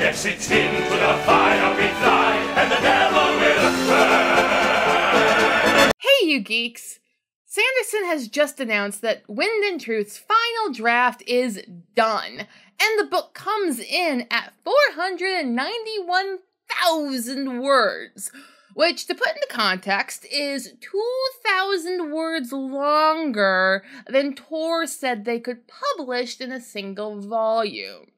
Yes, it's the fire we fly, and the devil will burn. Hey, you geeks! Sanderson has just announced that Wind and Truth's final draft is done, and the book comes in at 491,000 words, which, to put into context, is 2,000 words longer than Tor said they could publish in a single volume.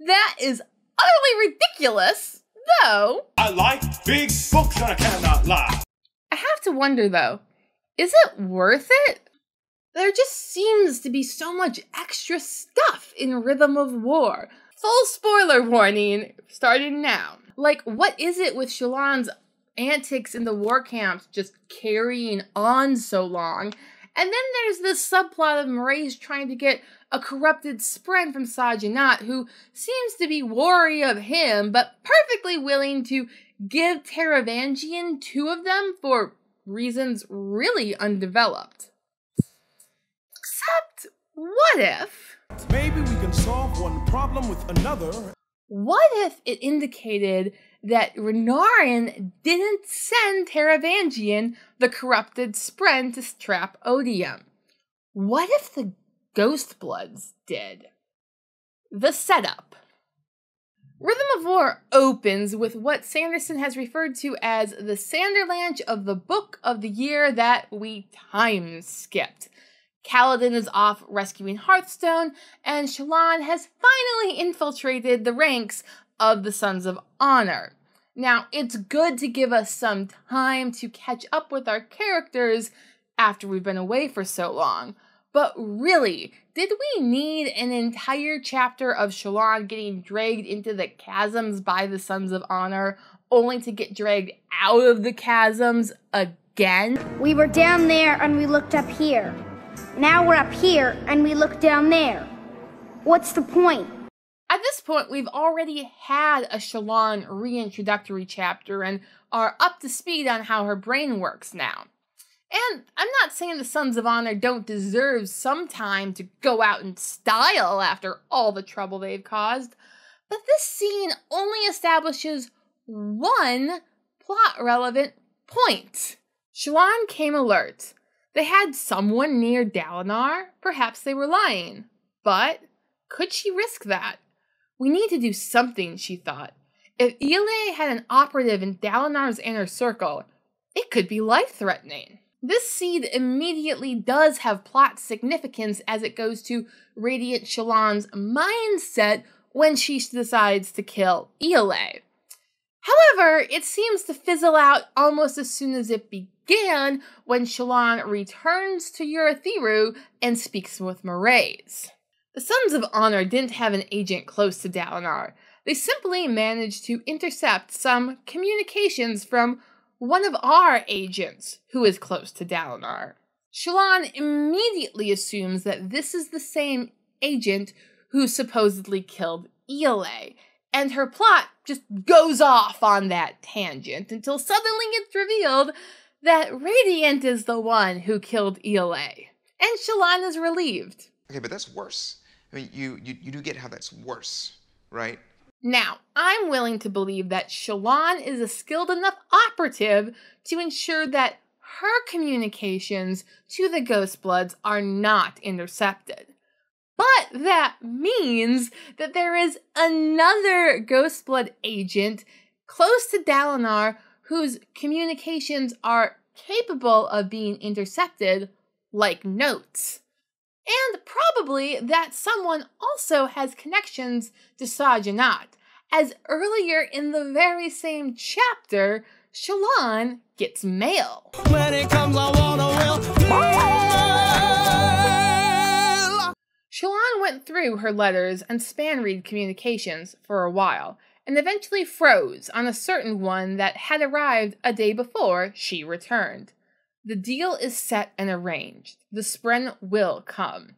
That is utterly ridiculous, though. I like big books and I cannot lie. I have to wonder though, is it worth it? There just seems to be so much extra stuff in Rhythm of War. Full spoiler warning starting now. Like, what is it with Shallan's antics in the war camps just carrying on so long? And then there's this subplot of Mraize trying to get a corrupted spren from Sja-Anat, who seems to be wary of him, but perfectly willing to give Taravangian two of them for reasons really undeveloped. Except, what if? Maybe we can solve one problem with another. What if it indicated that Renarin didn't send Taravangian the corrupted spren to trap Odium? What if the Ghostbloods did? The setup. Rhythm of War opens with what Sanderson has referred to as the Sanderlanche of the book of the year that we time skipped. Kaladin is off rescuing Hearthstone, and Shallan has finally infiltrated the ranks of the Sons of Honor. Now, it's good to give us some time to catch up with our characters after we've been away for so long. But really, did we need an entire chapter of Shallan getting dragged into the chasms by the Sons of Honor, only to get dragged out of the chasms again? We were down there and we looked up here. Now we're up here and we look down there. What's the point? At this point, we've already had a Shallan reintroductory chapter and are up to speed on how her brain works now. And I'm not saying the Sons of Honor don't deserve some time to go out in style after all the trouble they've caused, but this scene only establishes one plot relevant point. Shallan came alert. They had someone near Dalinar. Perhaps they were lying. But could she risk that? We need to do something, she thought. If Ialai had an operative in Dalinar's inner circle, it could be life threatening. This seed immediately does have plot significance as it goes to Radiant Shallan's mindset when she decides to kill Ialai. However, it seems to fizzle out almost as soon as it began when Shallan returns to Urithiru and speaks with Mraize. The Sons of Honor didn't have an agent close to Dalinar. They simply managed to intercept some communications from one of our agents who is close to Dalinar. Shallan immediately assumes that this is the same agent who supposedly killed Ialai, and her plot just goes off on that tangent until suddenly it's revealed that Radiant is the one who killed Ialai. And Shallan is relieved. Okay, but that's worse. I mean, you, you, you do get how that's worse, right? Now, I'm willing to believe that Shallan is a skilled enough operative to ensure that her communications to the Ghostbloods are not intercepted. But that means that there is another Ghostblood agent close to Dalinar whose communications are capable of being intercepted, like notes. And probably that someone also has connections to Sja-Anat, as earlier in the very same chapter, Shallan gets mail. When it comes, I wanna will. Shallan went through her letters and spanreed communications for a while, and eventually froze on a certain one that had arrived a day before she returned. The deal is set and arranged. The spren will come.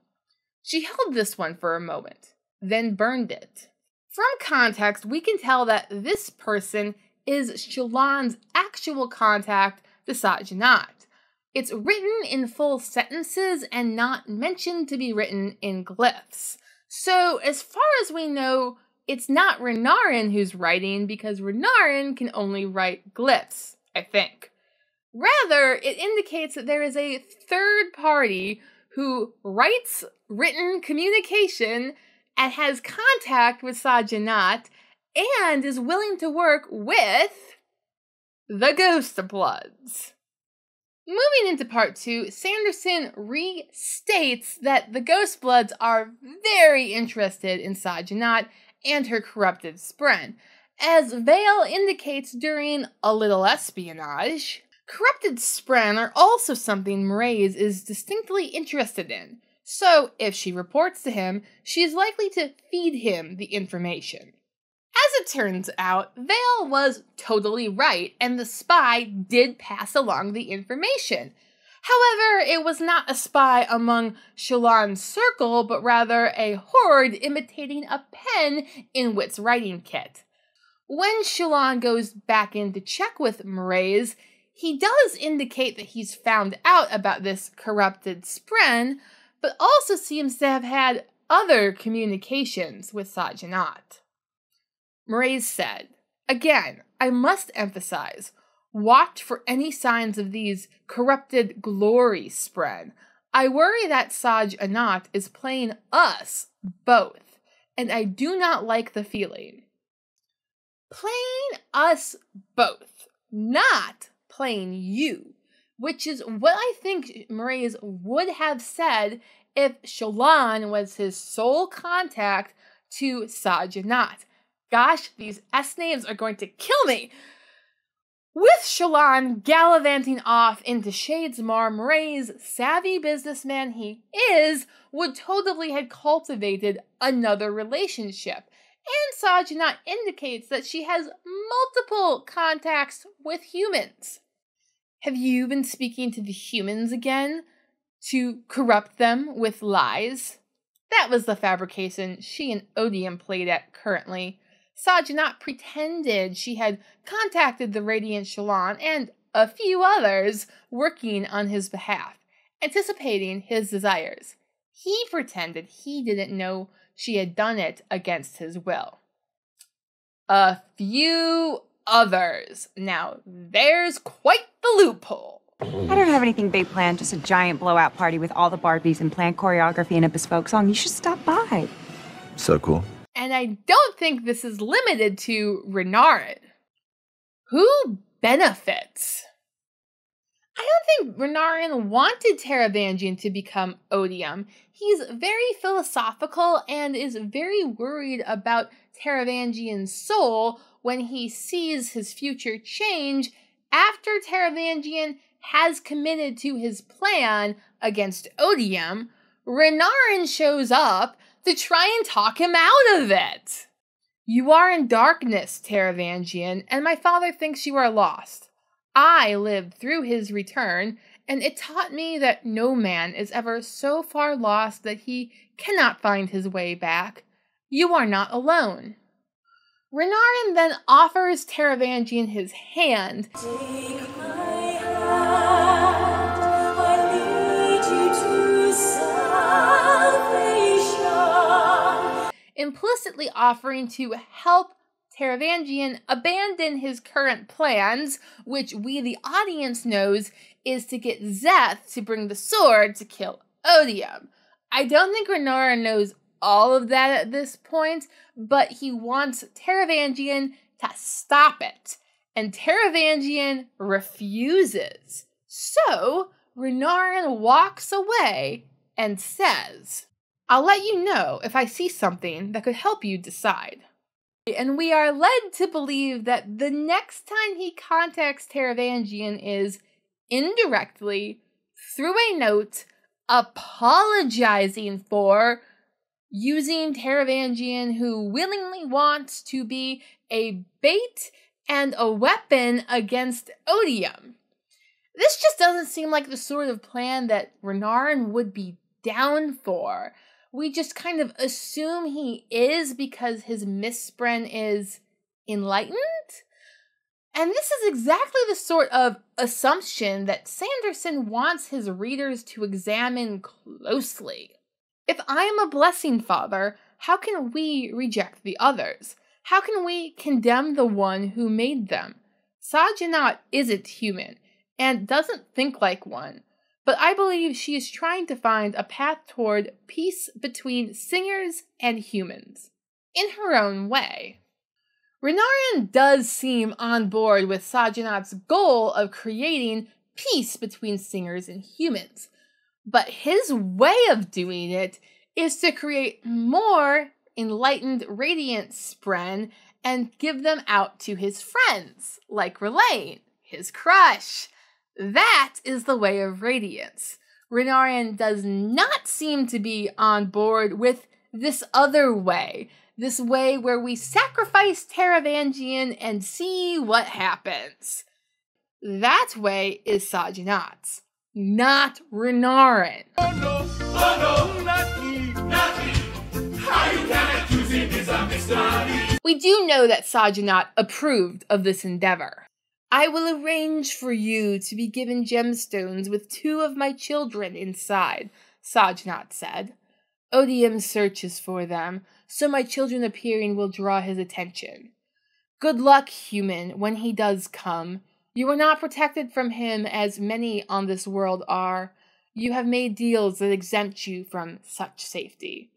She held this one for a moment, then burned it. From context, we can tell that this person is Shallan's actual contact the Sja-Anat. It's written in full sentences and not mentioned to be written in glyphs. So, as far as we know, it's not Renarin who's writing because Renarin can only write glyphs, I think. Rather, it indicates that there is a third party who writes written communication and has contact with Sja-Anat and is willing to work with the Ghost of Bloods. Moving into part two, Sanderson restates that the Ghostbloods are very interested in Sja-Anat and her corrupted spren, as Vale indicates during A Little Espionage. Corrupted spren are also something Mraize is distinctly interested in, so if she reports to him, she is likely to feed him the information. As it turns out, Vale was totally right, and the spy did pass along the information. However, it was not a spy among Shallan's circle, but rather a horde imitating a pen in Wit's writing kit. When Shallan goes back in to check with Mraize, he does indicate that he's found out about this corrupted Spren, but also seems to have had other communications with Sja-Anat. Mraize said, Again, I must emphasize, watch for any signs of these corrupted glory spread. I worry that Sja-Anat is playing us both, and I do not like the feeling. Playing us both, not playing you, which is what I think Mraize would have said if Shallan was his sole contact to Sja-Anat. Gosh, these S names are going to kill me! With Shallan gallivanting off into Shadesmar, Mraize, savvy businessman he is, would totally have cultivated another relationship. And indicates that she has multiple contacts with humans. Have you been speaking to the humans again to corrupt them with lies? That was the fabrication she and Odium played at currently. Sja-Anat pretended she had contacted the Radiant Shallan and a few others working on his behalf, anticipating his desires. He pretended he didn't know she had done it against his will. A few others. Now, there's quite the loophole. I don't have anything big planned, just a giant blowout party with all the Barbies and planned choreography and a bespoke song. You should stop by. So cool. And I don't think this is limited to Renarin. Who benefits? I don't think Renarin wanted Taravangian to become Odium. He's very philosophical and is very worried about Taravangian's soul when he sees his future change after Taravangian has committed to his plan against Odium. Renarin shows up to try and talk him out of it. You are in darkness, Taravangian, and my father thinks you are lost. I lived through his return, and it taught me that no man is ever so far lost that he cannot find his way back. You are not alone. Renarin then offers Taravangian his hand. Implicitly offering to help Taravangian abandon his current plans, which we, the audience, knows is to get Szeth to bring the sword to kill Odium. I don't think Renarin knows all of that at this point, but he wants Taravangian to stop it. And Taravangian refuses. So, Renarin walks away and says, I'll let you know if I see something that could help you decide. And we are led to believe that the next time he contacts Taravangian is indirectly, through a note, apologizing for using Taravangian, who willingly wants to be a bait and a weapon against Odium. This just doesn't seem like the sort of plan that Renarin would be down for. We just kind of assume he is because his misspren is enlightened? And this is exactly the sort of assumption that Sanderson wants his readers to examine closely. If I am a blessing father, how can we reject the others? How can we condemn the one who made them? Sja-Anat isn't human and doesn't think like one, but I believe she is trying to find a path toward peace between singers and humans, in her own way. Renarin does seem on board with Sja-Anat's goal of creating peace between singers and humans, but his way of doing it is to create more enlightened radiant spren and give them out to his friends, like Rlain, his crush. That is the way of radiance. Renarin does not seem to be on board with this other way, this way where we sacrifice Taravangian and see what happens. That way is Sja-Anat's, not Renarin. Oh no, oh no, not me, not me. How you can accuse him is a mystery. We do know that Sja-Anat approved of this endeavor. I will arrange for you to be given gemstones with two of my children inside, Sja-Anat said. Odium searches for them, so my children appearing will draw his attention. Good luck, human, when he does come. You are not protected from him as many on this world are. You have made deals that exempt you from such safety.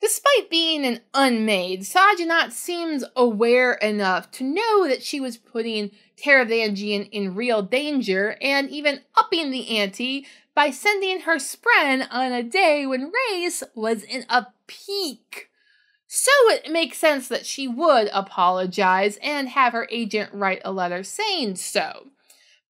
Despite being an unmade, Sja-Anat seems aware enough to know that she was putting Taravangian in real danger and even upping the ante by sending her spren on a day when Rayse was in a peak. So it makes sense that she would apologize and have her agent write a letter saying so.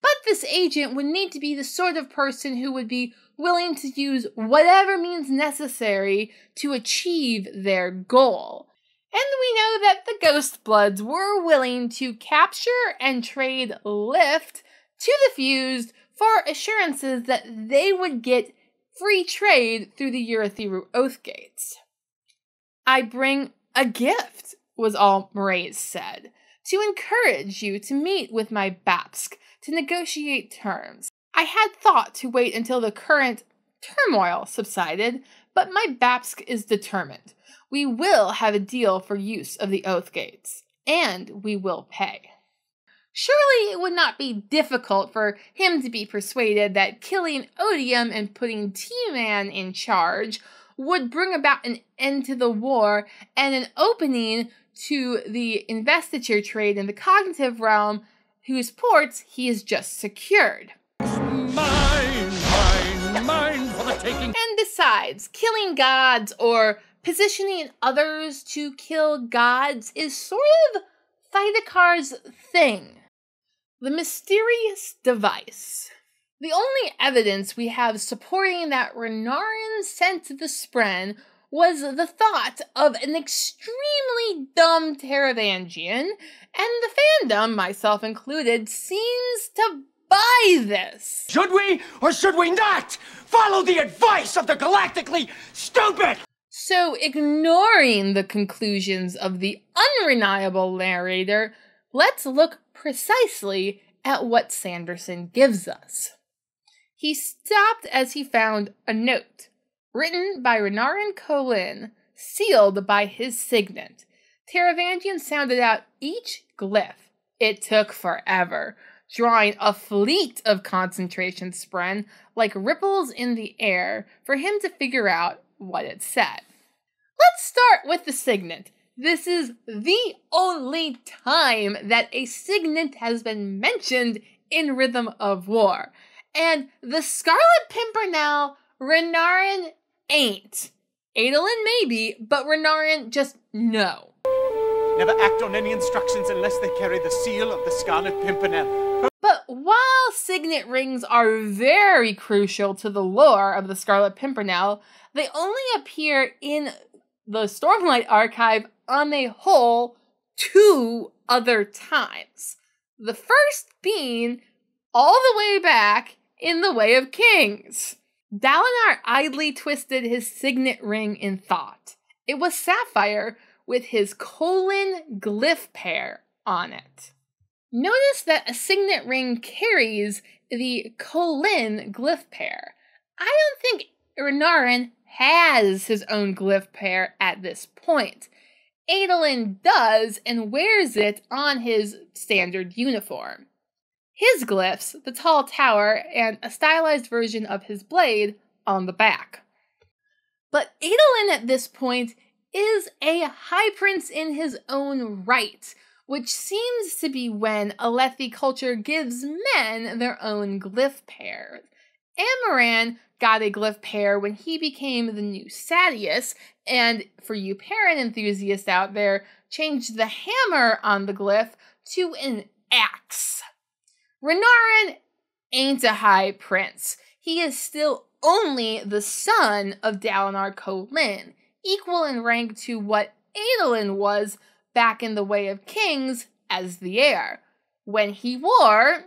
But this agent would need to be the sort of person who would be willing to use whatever means necessary to achieve their goal. And we know that the Ghostbloods were willing to capture and trade Lift to the Fused for assurances that they would get free trade through the Urithiru Oath Gates. I bring a gift, was all Mraize said, to encourage you to meet with my babsk to negotiate terms. I had thought to wait until the current turmoil subsided, but my babsk is determined. We will have a deal for use of the Oath Gates, and we will pay. Surely it would not be difficult for him to be persuaded that killing Odium and putting T Man in charge would bring about an end to the war and an opening to the investiture trade in the cognitive realm, whose ports he has just secured. Taking. And besides, killing gods or positioning others to kill gods is sort of Thaidakar's thing. The mysterious device. The only evidence we have supporting that Renarin sent the Spren was the thought of an extremely dumb Taravangian, and the fandom, myself included, seems to buy this. Should we or should we not follow the advice of the galactically stupid? So, ignoring the conclusions of the unreliable narrator, let's look precisely at what Sanderson gives us. He stopped as he found a note, written by Renarin Kholin, sealed by his signet. Taravangian sounded out each glyph. It took forever, drawing a fleet of concentration spren like ripples in the air for him to figure out what it said. Let's start with the signet. This is the only time that a signet has been mentioned in Rhythm of War. And the Scarlet Pimpernel, Renarin ain't. Adolin maybe, but Renarin just no. Never act on any instructions unless they carry the seal of the Scarlet Pimpernel. But while signet rings are very crucial to the lore of the Scarlet Pimpernel, they only appear in the Stormlight archive on a whole two other times. The first being all the way back in the Way of Kings. Dalinar idly twisted his signet ring in thought. It was sapphire with his Kholin glyph pair on it. Notice that a signet ring carries the Kholin glyph pair. I don't think Renarin has his own glyph pair at this point. Adolin does and wears it on his standard uniform. His glyphs, the tall tower, and a stylized version of his blade on the back. But Adolin at this point is a high prince in his own right, which seems to be when Alethi culture gives men their own glyph pairs. Amaram got a glyph pair when he became the new Sadeas, and for you parent enthusiasts out there, changed the hammer on the glyph to an axe. Renarin ain't a high prince. He is still only the son of Dalinar Kholin, equal in rank to what Adolin was back in the Way of Kings as the heir, when he wore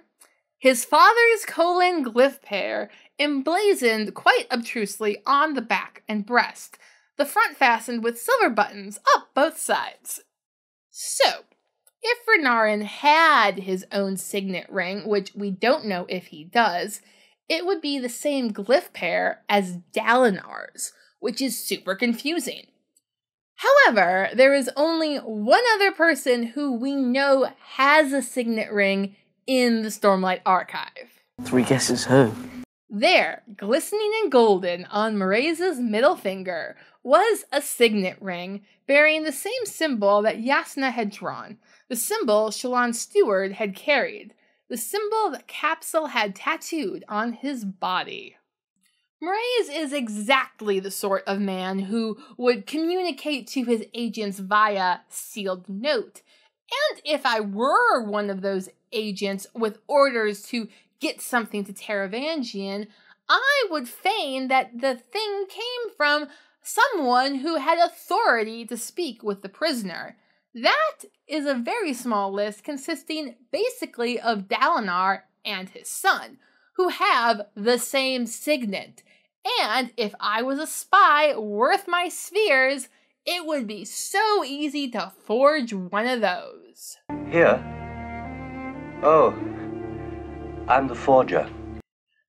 his father's Kholin glyph pair emblazoned quite obtrusely on the back and breast, the front fastened with silver buttons up both sides. So, if Renarin had his own signet ring, which we don't know if he does, it would be the same glyph pair as Dalinar's, which is super confusing. However, there is only one other person who we know has a signet ring in the Stormlight Archive. Three guesses who? There, glistening and golden on Mraize's middle finger, was a signet ring bearing the same symbol that Jasnah had drawn, the symbol Shallan Steward had carried, the symbol that Kabsal had tattooed on his body. Mraize is exactly the sort of man who would communicate to his agents via sealed note. And if I were one of those agents with orders to get something to Taravangian, I would feign that the thing came from someone who had authority to speak with the prisoner. That is a very small list consisting basically of Dalinar and his son, who have the same signet. And if I was a spy worth my spheres, it would be so easy to forge one of those. Here? Oh, I'm the forger.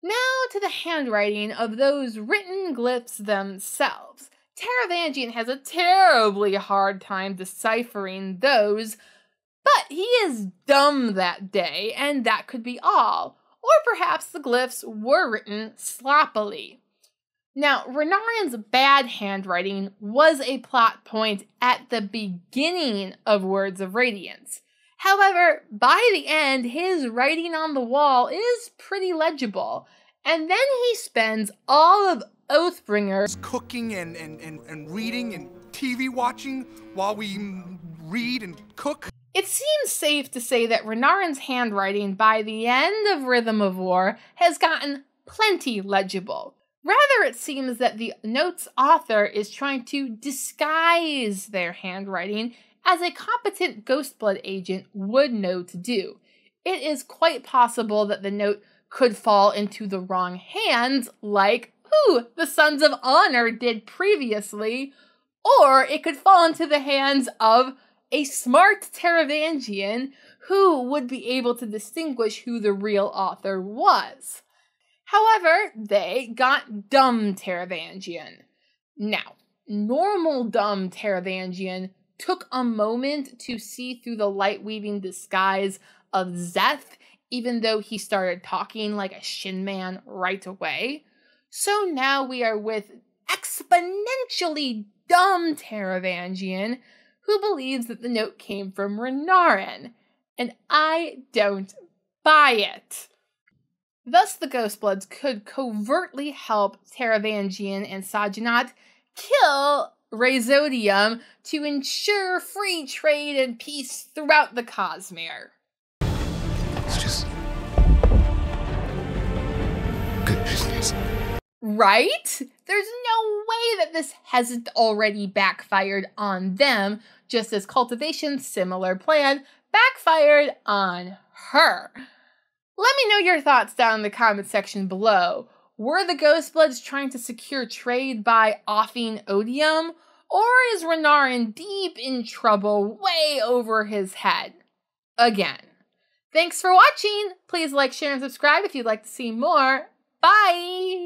Now to the handwriting of those written glyphs themselves. Taravangian has a terribly hard time deciphering those, but he is dumb that day, and that could be all. Or perhaps the glyphs were written sloppily. Now, Renarin's bad handwriting was a plot point at the beginning of Words of Radiance. However, by the end, his writing on the wall is pretty legible, and then he spends all of Oathbringer Cooking and, and, and, and reading and TV watching while we read and cook. It seems safe to say that Renarin's handwriting by the end of Rhythm of War has gotten plenty legible. Rather, it seems that the note's author is trying to disguise their handwriting as a competent Ghostblood agent would know to do. It is quite possible that the note could fall into the wrong hands, like who the Sons of Honor did previously, or it could fall into the hands of a smart Taravangian who would be able to distinguish who the real author was. However, they got dumb Taravangian. Now, normal dumb Taravangian took a moment to see through the light weaving disguise of Szeth, even though he started talking like a Shin Man right away. So now we are with exponentially dumb Taravangian, who believes that the note came from Renarin, and I don't buy it. Thus, the Ghostbloods could covertly help Taravangian and Sja-Anat kill Rhazodium to ensure free trade and peace throughout the Cosmere. It's just good business. Right? There's no way that this hasn't already backfired on them, just as Cultivation's similar plan backfired on her. Let me know your thoughts down in the comment section below. Were the Ghostbloods trying to secure trade by offing odium? Or is Renarin deep in trouble way over his head? Again. Thanks for watching! Please like, share, and subscribe if you'd like to see more. Bye!